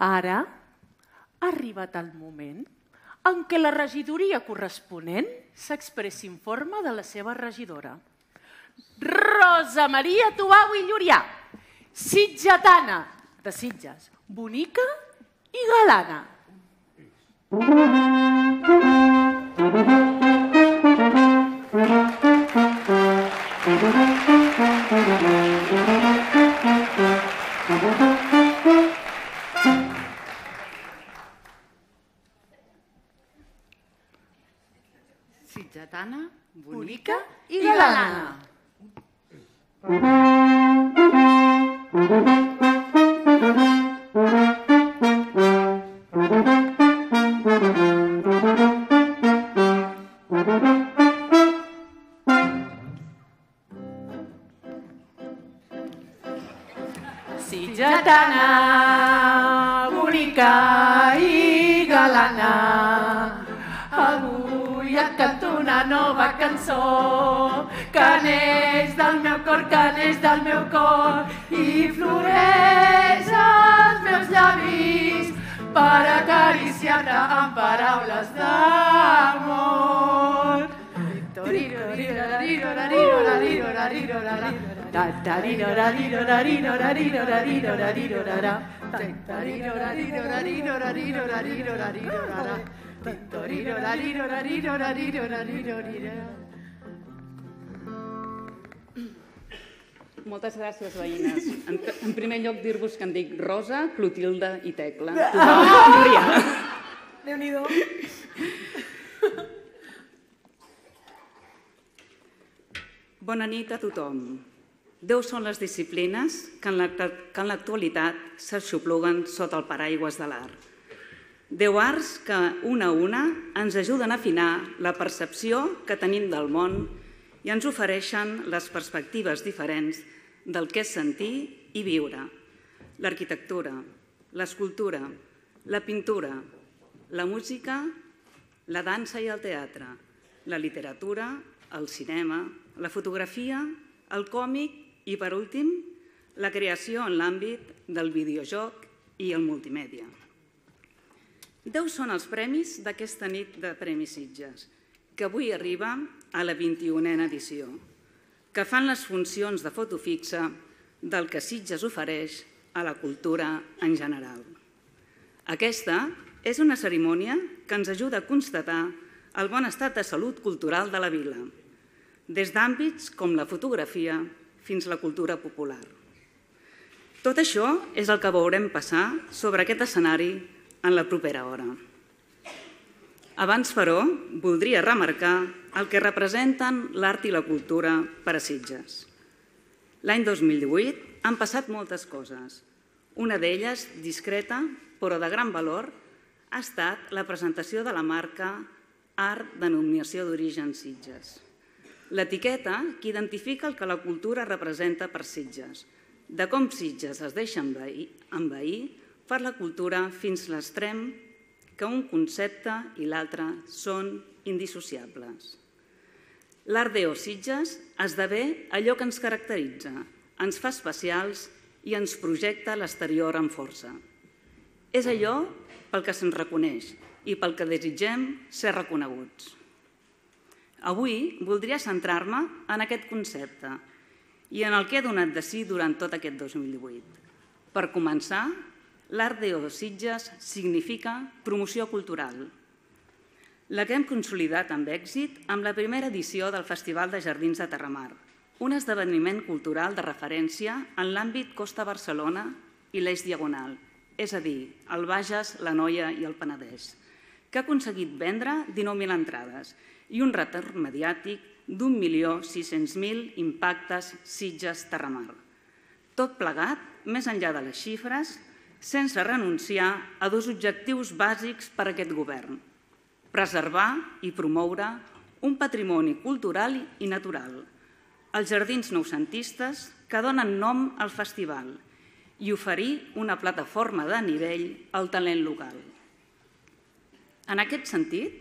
Ara ha arribat el moment en què la regidoria corresponent s'expressi en forma de la seva regidora. Rosa Maria Tubau i Llurià, sitgetana de Sitges, bonica i galana. Sitgetana, i galana. Sitgetana, bonica i galana. Avui et canto una nova cançó del meu cor i floreix als meus llavis per acariciar-te amb paraules d'amor. Moltes gràcies, veïnes. En, en primer lloc, dir-vos que em dic Rosa, Clotilde i Tecla. Tothom, Núria. Déu-n'hi-do. Bona nit a tothom. Deu són les disciplines que en l'actu- que en l'actualitat s'aixopluguen sota el paraigües de l'art. Deu arts que, una a una, ens ajuden a afinar la percepció que tenim del món i ens ofereixen les perspectives diferents del que és sentir i viure. L'arquitectura, l'escultura, la pintura, la música, la dansa i el teatre, la literatura, el cinema, la fotografia, el còmic i, per últim, la creació en l'àmbit del videojoc i el multimèdia. Deu són els premis d'aquesta nit de Premis Sitges, que avui arriba a la 21a edició, que fan les funcions de foto fixa del que Sitges ofereix a la cultura en general. Aquesta és una cerimònia que ens ajuda a constatar el bon estat de salut cultural de la vila, des d'àmbits com la fotografia fins la cultura popular. Tot això és el que veurem passar sobre aquest escenari en la propera hora. Abans, però, voldria remarcar el que representen l'art i la cultura per a Sitges. L'any 2018 han passat moltes coses. Una d'elles, discreta, però de gran valor, ha estat la presentació de la marca Art Denominació d'Origen Sitges. L'etiqueta que identifica el que la cultura representa per Sitges, de com Sitges es deixa envair, envair per la cultura fins l'extrem que un concepte i l'altre són indissociables. L'art d'Eo Sitges esdevé allò que ens caracteritza, ens fa especials i ens projecta l'exterior amb força. És allò pel que se'n reconeix i pel que desitgem ser reconeguts. Avui voldria centrar-me en aquest concepte i en el que he donat de si durant tot aquest 2018. Per començar, l'art de Sitges significa promoció cultural, la que hem consolidat amb èxit amb la primera edició del Festival de Jardins de Terramar, un esdeveniment cultural de referència en l'àmbit Costa Barcelona i l'Eix Diagonal, és a dir, el Bages, la Noia i el Penedès, que ha aconseguit vendre 19.000 entrades i un retorn mediàtic d'1.600.000 impactes Sitges-Terramar. Tot plegat, més enllà de les xifres, sense renunciar a dos objectius bàsics per a aquest govern. Preservar i promoure un patrimoni cultural i natural, els jardins noucentistes que donen nom al festival i oferir una plataforma de nivell al talent local. En aquest sentit,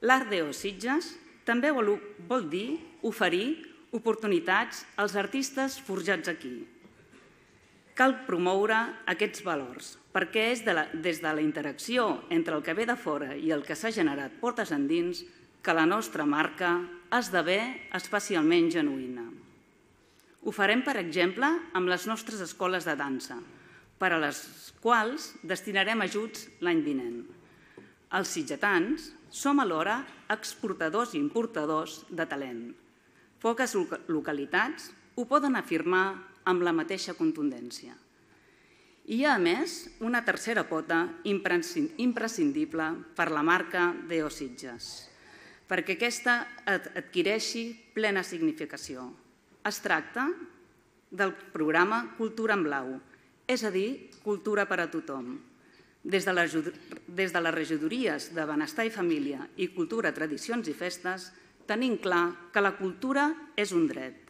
l'Art d'Eo Sitges també vol dir oferir oportunitats als artistes forjats aquí. Cal promoure aquests valors, perquè és de la, des de la interacció entre el que ve de fora i el que s'ha generat portes endins que la nostra marca esdevé especialment genuïna. Ho farem, per exemple, amb les nostres escoles de dansa, per a les quals destinarem ajuts l'any vinent. Els sitgetans som alhora exportadors i importadors de talent. Poques localitats ho poden afirmar amb la mateixa contundència. I hi ha, a més, una tercera pota imprescindible per la marca d'Eositges, perquè aquesta adquireixi plena significació. Es tracta del programa Cultura en Blau, és a dir, cultura per a tothom. Des de, des de les regidories de Benestar i Família i Cultura, Tradicions i Festes, tenim clar que la cultura és un dret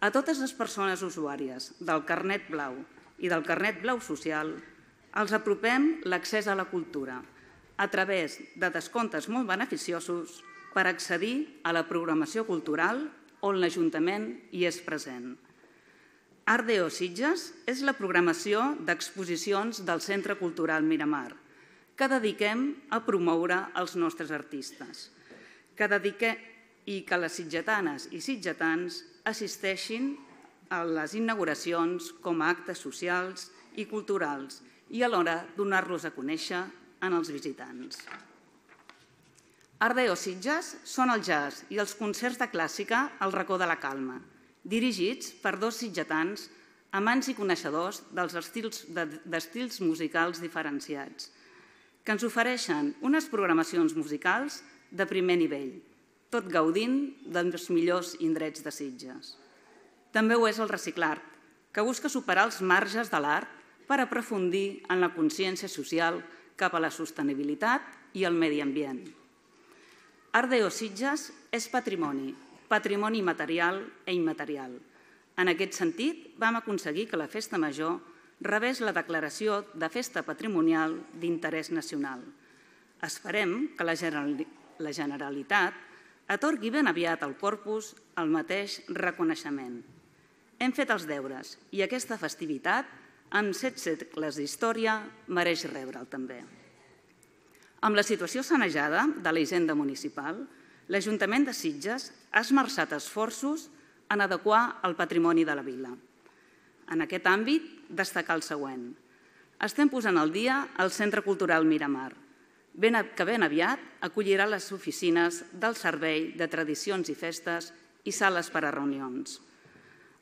a totes les persones usuàries del carnet blau i del carnet blau social els apropem l'accés a la cultura a través de descomptes molt beneficiosos per accedir a la programació cultural on l'Ajuntament hi és present. Ardeo Sitges és la programació d'exposicions del Centre Cultural Miramar, que dediquem a promoure els nostres artistes, que dediquem, i que les sitgetanes i sitgetans assisteixin a les inauguracions com a actes socials i culturals i alhora donar-los a conèixer en els visitants. Ardeo Sitges són el jazz i els concerts de clàssica al racó de la calma, dirigits per dos sitgetans amants i coneixedors dels estils, d'estils musicals diferenciats, que ens ofereixen unes programacions musicals de primer nivell, tot gaudint dels millors indrets de Sitges. També ho és el reciclart, que busca superar els marges de l'art per aprofundir en la consciència social cap a la sostenibilitat i el medi ambient. Ardeo Sitges és patrimoni, patrimoni material e immaterial. En aquest sentit, vam aconseguir que la Festa Major rebés la declaració de Festa Patrimonial d'Interès Nacional. Esperem que la Generalitat atorgui ben aviat al corpus el mateix reconeixement. Hem fet els deures i aquesta festivitat, amb set segles d'història, mereix rebre'l també. Amb la situació sanejada de la hisenda municipal, l'Ajuntament de Sitges ha esmerçat esforços en adequar el patrimoni de la vila. En aquest àmbit, destacar el següent. Estem posant al dia el Centre Cultural Miramar, que ben aviat acollirà les oficines del Servei de Tradicions i Festes i sales per a reunions.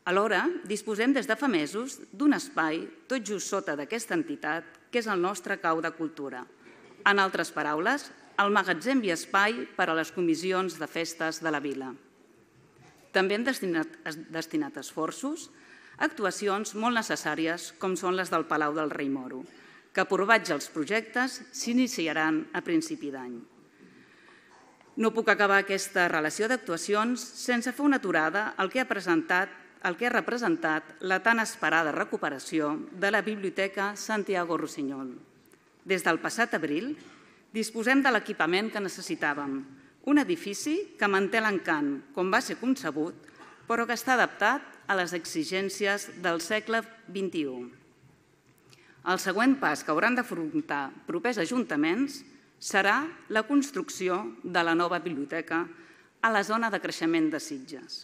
Alhora, disposem des de fa mesos d'un espai tot just sota d'aquesta entitat, que és el nostre cau de cultura. En altres paraules, el magatzem i espai per a les comissions de festes de la vila. També hem destinat, destinat esforços a actuacions molt necessàries com són les del Palau del Rei Moro, que aprovats els projectes s'iniciaran a principi d'any. No puc acabar aquesta relació d'actuacions sense fer una aturada al que ha presentat el que ha representat la tan esperada recuperació de la Biblioteca Santiago Rossinyol. Des del passat abril disposem de l'equipament que necessitàvem, un edifici que manté l'encant com va ser concebut, però que està adaptat a les exigències del segle XXI. El següent pas que hauran d'afrontar propers ajuntaments serà la construcció de la nova biblioteca a la zona de creixement de Sitges.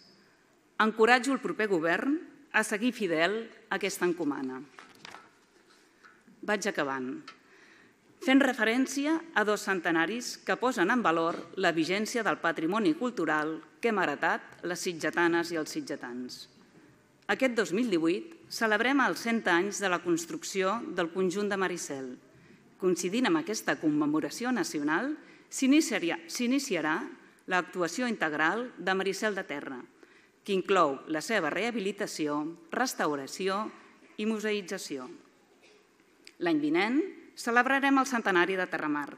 Encoratjo el proper govern a seguir fidel a aquesta encomana. Vaig acabant. Fent referència a dos centenaris que posen en valor la vigència del patrimoni cultural que hem heretat les sitgetanes i els sitgetans. Aquest 2018 celebrem els 100 anys de la construcció del conjunt de Maricel. Coincidint amb aquesta commemoració nacional, s'iniciarà l'actuació integral de Maricel de Terra, que inclou la seva rehabilitació, restauració i museïtzació. L'any vinent celebrarem el centenari de Terramar.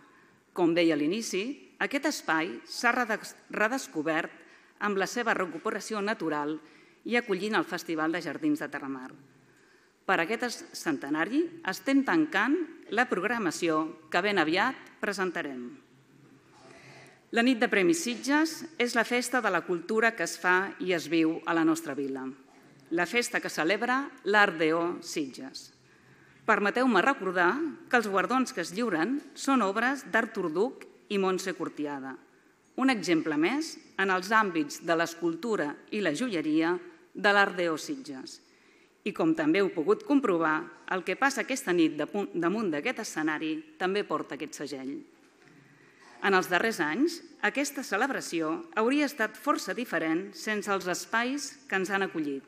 Com deia a l'inici, aquest espai s'ha redescobert amb la seva recuperació natural i acollint el Festival de Jardins de Terramar. Per aquest centenari estem tancant la programació que ben aviat presentarem. La nit de Premis Sitges és la festa de la cultura que es fa i es viu a la nostra vila. la festa que celebra l'Art Deo Sitges. Permeteu-me recordar que els guardons que es lliuren són obres d'Artur Duc i Montse Cortiada. Un exemple més en els àmbits de l'escultura i la joieria de l'Art Deo Sitges. I com també heu pogut comprovar, el que passa aquesta nit damunt d'aquest escenari també porta aquest segell. En els darrers anys, aquesta celebració hauria estat força diferent sense els espais que ens han acollit,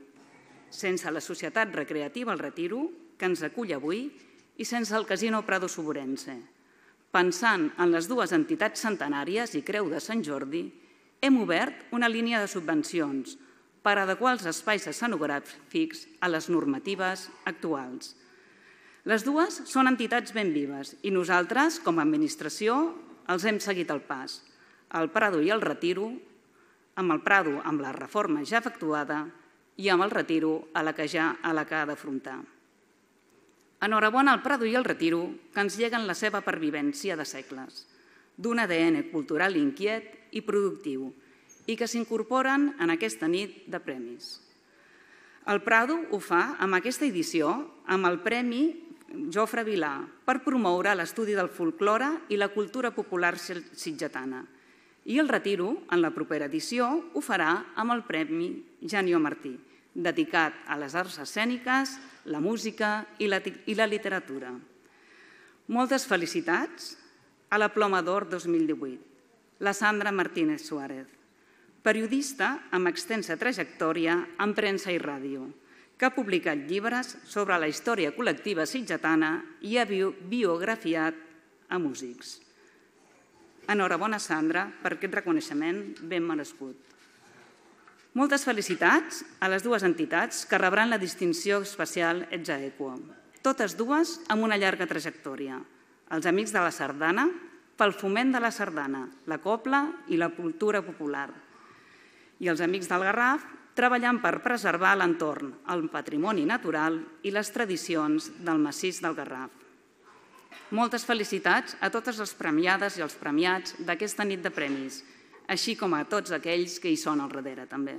sense la Societat Recreativa El Retiro, que ens acull avui, i sense el Casino Prado Soborense. Pensant en les dues entitats centenàries i Creu de Sant Jordi, hem obert una línia de subvencions per adequar els espais escenogràfics a les normatives actuals. Les dues són entitats ben vives i nosaltres, com a administració, els hem seguit el pas. El Prado i el Retiro, amb el Prado amb la reforma ja efectuada i amb el Retiro a la que ja a la que ha d'afrontar. Enhorabona al Prado i al Retiro, que ens lleguen la seva pervivència de segles, d'un ADN cultural inquiet i productiu, i que s'incorporen en aquesta nit de premis. El Prado ho fa amb aquesta edició amb el Premi Jofre Vilà per promoure l'estudi del folklore i la cultura popular sitgetana. I el Retiro, en la propera edició, ho farà amb el Premi Janio Martí, dedicat a les arts escèniques, la música i la, i la literatura. Moltes felicitats a la Ploma d'Or 2018, la Sandra Martínez Suárez periodista amb extensa trajectòria en premsa i ràdio, que ha publicat llibres sobre la història col·lectiva sitgetana i ha biografiat a músics. Enhorabona, Sandra, per aquest reconeixement ben merescut. Moltes felicitats a les dues entitats que rebran la distinció especial Etzaequo, totes dues amb una llarga trajectòria. Els Amics de la Sardana, pel foment de la sardana, la copla i la cultura popular, i els Amics del Garraf treballant per preservar l'entorn, el patrimoni natural i les tradicions del massís del Garraf. Moltes felicitats a totes les premiades i els premiats d'aquesta nit de premis, així com a tots aquells que hi són al darrere també.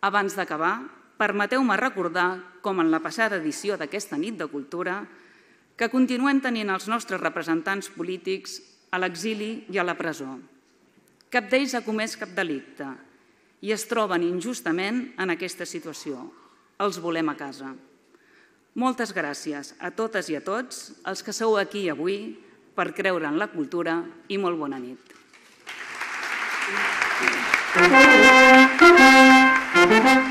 Abans d'acabar, permeteu-me recordar, com en la passada edició d'aquesta nit de cultura, que continuem tenint els nostres representants polítics a l'exili i a la presó. Cap d'ells ha comès cap delicte, i es troben injustament en aquesta situació. Els volem a casa. Moltes gràcies a totes i a tots els que sou aquí avui per creure en la cultura i molt bona nit. Thank you.